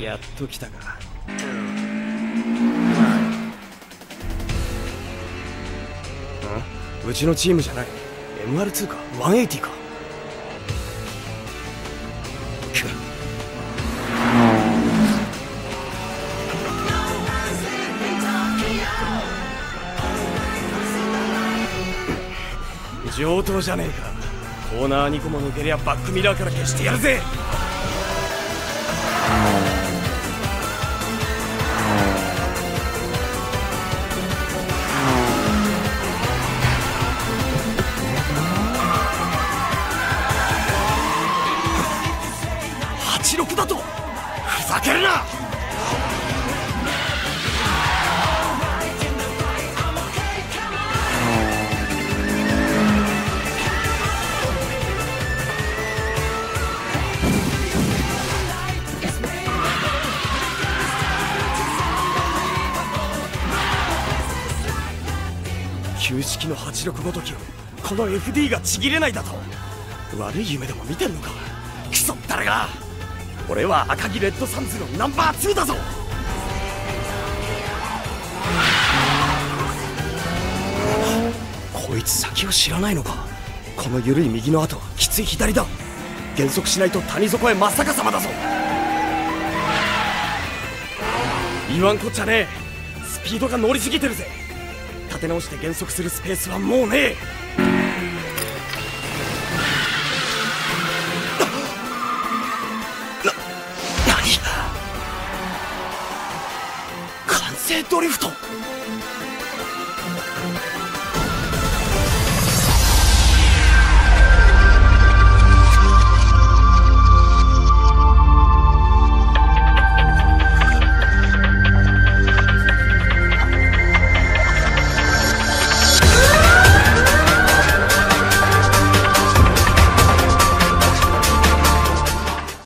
やっと来たか。ん。うちのチームじゃない。MR2 か。180か。上等じゃねえか。コーナー2個も抜けりゃバックミラーから消してやるぜ86だと。ふざけるな。旧式の86ごときをこの FD がちぎれないだと。悪い夢でも見てんのか。クソったれが。俺は赤城レッドサンズのナンバー2だぞ。こいつ先を知らないのか。この緩い右の後はきつい左だ。減速しないと谷底へ真っ逆さまだぞ。言わんこっちゃねえスピードが乗りすぎてるぜ。立て直して減速するスペースはもうねえ。性ドリフト。